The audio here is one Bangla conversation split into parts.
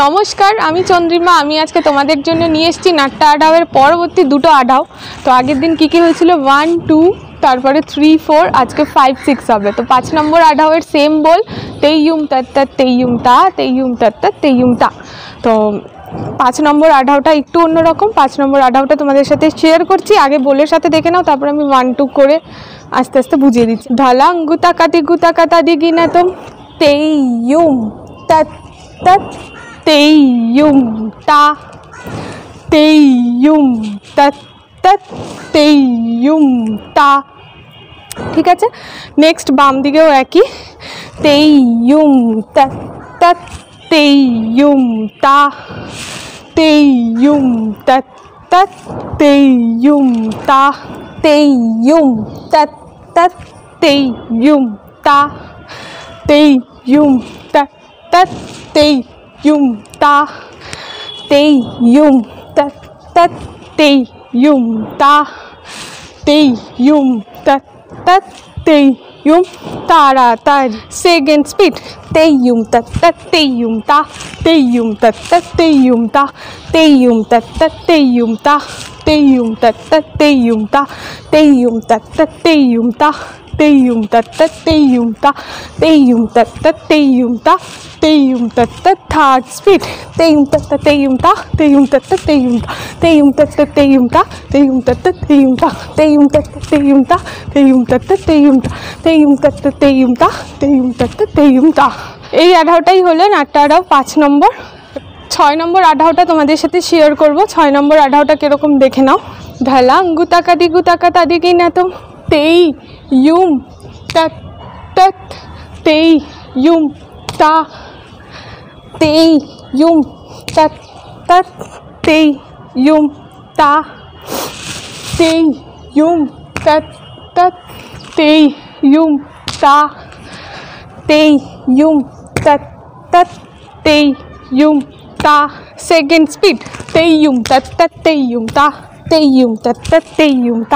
নমস্কার, আমি চন্দ্রিমা। আমি আজকে তোমাদের জন্য নিয়ে এসেছি নাট্য আডাওয়ের পরবর্তী দুটো আডাও। তো আগের দিন কী কী হয়েছিল? ওয়ান টু তারপরে থ্রি ফোর আজকে ফাইভ সিক্স হবে। তো পাঁচ নম্বর আডাওয়ের সেম বল তেইয়ুম তত্তা তেইয়ুম তা তেইয়ুম তত্তা তেইয়ুম তা, তো পাঁচ নম্বর আঢাওটা একটু অন্যরকম পাঁচ নম্বর আঢাওটা তোমাদের সাথে শেয়ার করছি। আগে বলের সাথে দেখে নাও, তারপর আমি ওয়ান টু করে আস্তে আস্তে বুঝিয়ে দিচ্ছি। ধলাং গুতা কাতি গুতা কাতা দিগি না তো তেইয়ুম তৎ তৎ তেইয়ুম তা তেইয়ুম তৎ তৎ তেইয়ুম তা ঠিক আছে নেক্সট বাম দিকেও একই তেইয়ুম তৎ তৎ তেইয়ুম তা তেইয়ুম তৎ তৎ তেইয়ুম তা তেইয়ুম তৎ তৎ তেইয়ুম তা তেইয়ুম তৎ তৎ তেইয়ুম yum ta te yum ta ta te yum ta te yum ta ta te ta tara ta second speed te yum ta ta te yum ta te yum ta ta te yum ta te yum ta ta te yum ta te yum ta ta te yum ta te yum ta ta te yum ta তৎ তৎ তেইয়ুম তা তেইয়ুম তৎ তৎ তেইয়ুম তা তেইয়ুম তৎ তৎ তেইয়ুম তা তেইয়ুম তৎ তৎ তেইয়ুম তা তেইয়ুম তৎ তৎ তেইয়ুম তা তেইয়ুম তৎ তৎ তেইয়ুম তা তেইয়ুম তৎ তৎ তেইয়ুম তা তেইয়ুম তৎ তৎ তেইয়ুম তা এই আঠাওটাই হলো নাট্য আঠাও পাঁচ নম্বর। ছয় নম্বর আঠাওটা তোমাদের সাথে শেয়ার করব। ছয় নম্বর আঠাওটা কীরকম দেখে নাও। ঢালাং গুতাকাদি গুতাকাতা দিকে না তো। തെയ്യും തെയ്യും ത തെയ്യും തെയ്യും ത തെയ്യും തെയ്യും ത തെയ്യും തെയ്യും ത സെക്കൻഡ് സ്പീഡ് തെയ്യും തെയ്യും ത തെയ്യും തത്ത തെയ്യും ത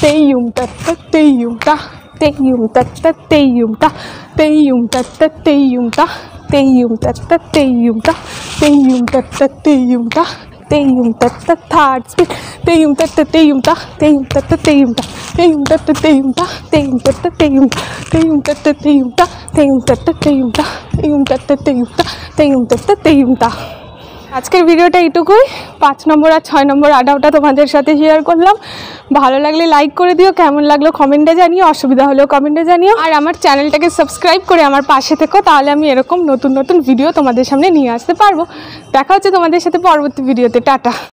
തെയ്യും തത്ത തെയ്യും ത തെയ്യും തത്ത തെയ്യും ത തെയ്യും തത്ത തെയ്യും ത തെയ്യും തത്ത തെയ്യും ത തെയ്യും തത്ത തെയ്യും ത തെയ്യും തത്ത താഡ് സ്പിൻ തെയ്യും തത്ത തെയ്യും ത തെയ്യും തത്ത തെയ്യും ത തെയ്യും തത്ത തെയ്യും ത തെയ്യും തത്ത തെയ്യും തെയ്യും തത്ത തെയ്യും ത തെയ്യും തത്ത തെയ്യും ത തെയ്യും തത്ത തെയ്യും ത തെയ്യും തത്ത തെയ്യും ത আজকের ভিডিওটা এইটুকুই। পাঁচ নম্বর আর ছয় নম্বর আডাওটা তোমাদের সাথে শেয়ার করলাম। ভালো লাগলে লাইক করে দিও, কেমন লাগল কমেন্টে জানিও, অসুবিধা হলেও কমেন্টে জানিও। আর আমার চ্যানেলটাকে সাবস্ক্রাইব করে আমার পাশে থেকো, তাহলে আমি এরকম নতুন নতুন ভিডিও তোমাদের সামনে নিয়ে আসতে পারব। দেখা হচ্ছে তোমাদের সাথে পরবর্তী ভিডিওতে টাটা।